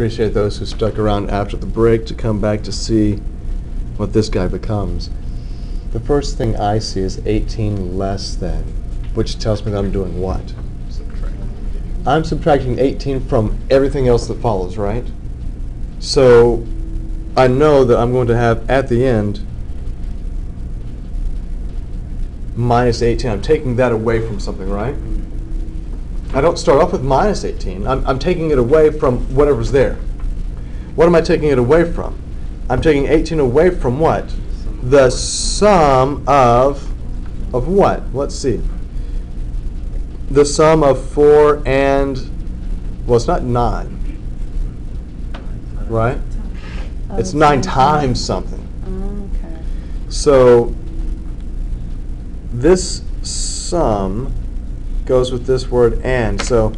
appreciate those who stuck around after the break to come back to see what this guy becomes. The first thing I see is 18 less than, which tells me that I'm doing what? I'm subtracting 18 from everything else that follows, right? So I know that I'm going to have at the end minus 18. I'm taking that away from something, right? I don't start off with minus 18. I'm, I'm taking it away from whatever's there. What am I taking it away from? I'm taking 18 away from what? The sum of, of what? Let's see. The sum of 4 and, well, it's not 9, right? Oh, It's it's 9 nine times times. something. Okay. So this sum goes with this word and. So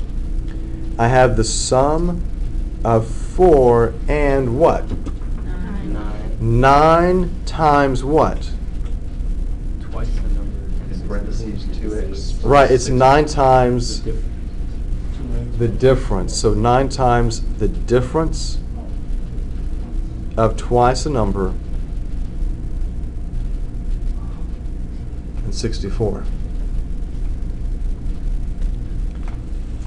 I have the sum of 4 and what? Nine. 9 times what? Twice the number. In parentheses, 2x. Right, it's 9 times the difference. So 9 times the difference of twice a number and 64.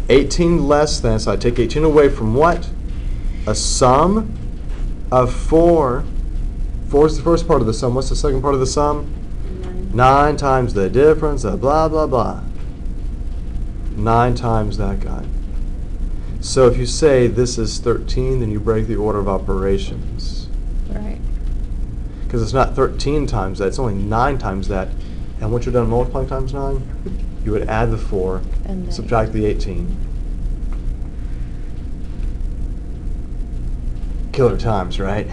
18 less than, so I take 18 away from what? A sum of 4. 4 is the first part of the sum. What's the second part of the sum? 9 times the difference of blah, blah, blah. 9 times that guy. So if you say this is 13, then you break the order of operations. Right. Because it's not 13 times that, it's only 9 times that. And once you're done multiplying times 9, you would add the 4, And subtract the 18. Killer times, right?